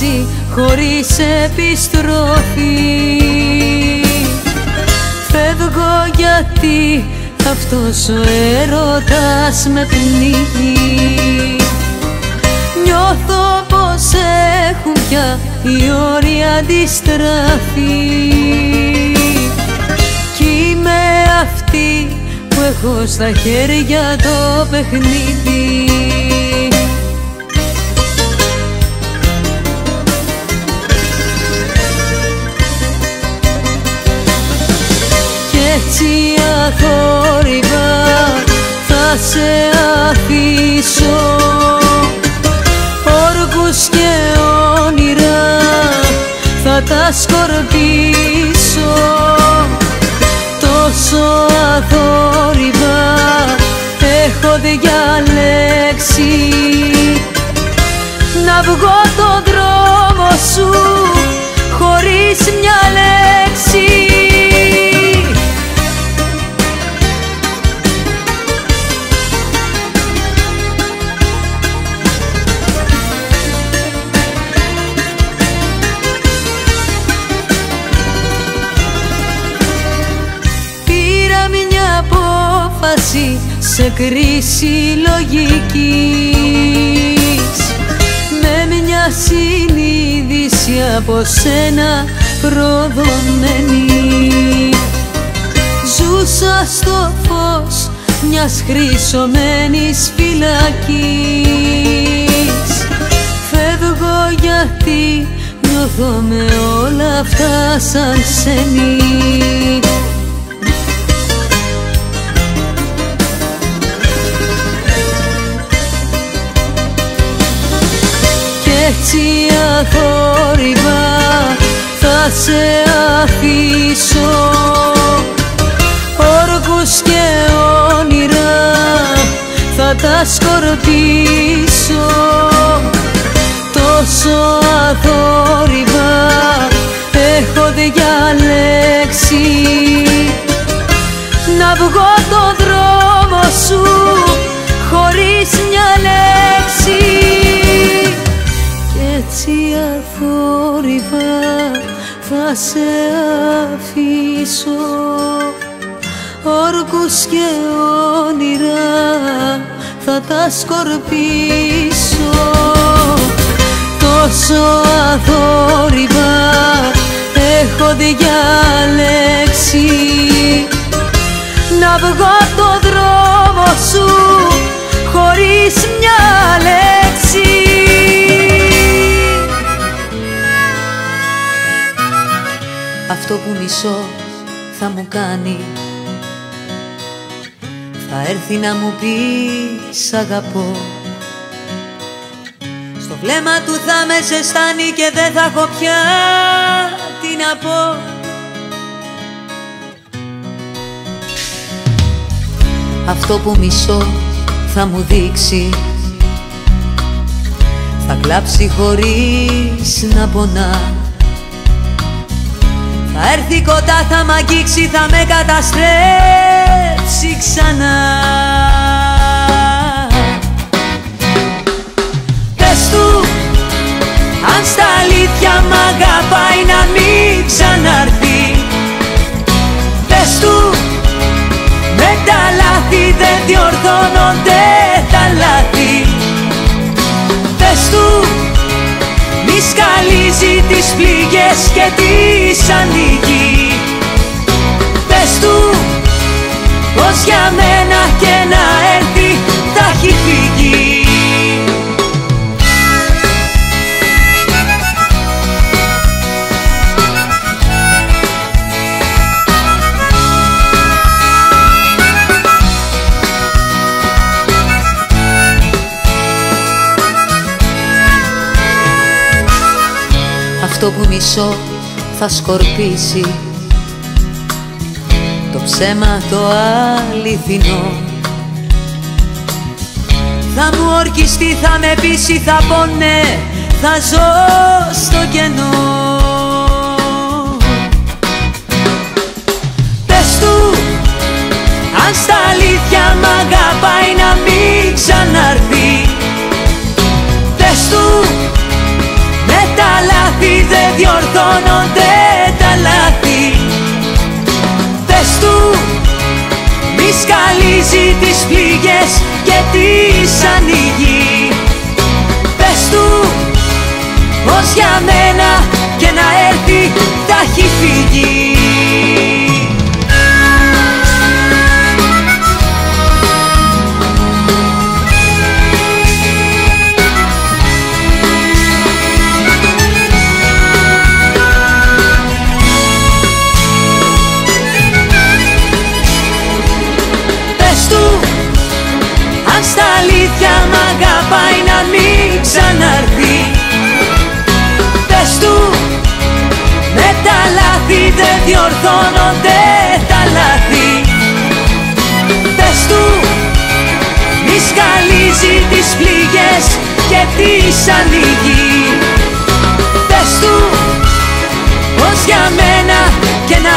απόφαση χωρίς επιστροφή. Φεύγω γιατί αυτός ο έρωτας με πνίγει. Νιώθω πως έχουν πια οι όροι αντιστραφεί. Κι είμαι αυτή που έχω στα χέρια το παιχνίδι έτσι αθόρυβα θα σε αφήσω. Όργους και όνειρα θα τα σκορπίσω. Τόσο αθόρυβα έχω διαλέξει. Να βγω το δρόμο σου χωρίς μια λέξη σε κρίση λογικής. Με μια συνείδηση από σένα προδομένη. Ζούσα στο φως μιας χρυσωμένης φυλακής. Φεύγω γιατί νιώθω με όλα αυτά σαν σενή έτσι αθόρυβα θα σε αφήσω Όργους και όνειρα θα τα σκορπίσω. Τόσο αθόρυβα έχω διαλέξει. Να βγω έτσι αθόρυβα θα σε αφήσω. Όρκους και όνειρα θα τα σκορπίσω. Τόσο αθόρυβα έχω διαλέξει Να βγω το δρόμο μου κάνει. Θα έρθει να μου πει σ' αγαπώ Στο βλέμμα του θα με ζεστάνει και δεν θα έχω πια τι να πω. Αυτό που μισώ θα μου δείξει. Θα κλάψει χωρίς να πονά. θα έρθει κοντά, θα μ' αγγίξει, θα με καταστρέψει ξανά. Πες του, αν στα αλήθεια μ' αγαπάει να μην ξαναρθεί Πες του, με τα λάθη δεν διορθώνονται τις πληγές και τις ανοίγει Πες του πως για μένα και να αυτό που μισώ θα σκορπίσει. Το ψέμα το αληθινό. Θα μου ορκιστεί, θα με πείσει, θα πω ναι, θα ζω στο κενό. Πες του, αν στα αλήθεια μ' αγαπάει τις πληγές και τις ανοίγει. Πες του ως για μένα και να έρθει τα έχει πληγές και τις ανοίγει. Πες του, ως για μένα και να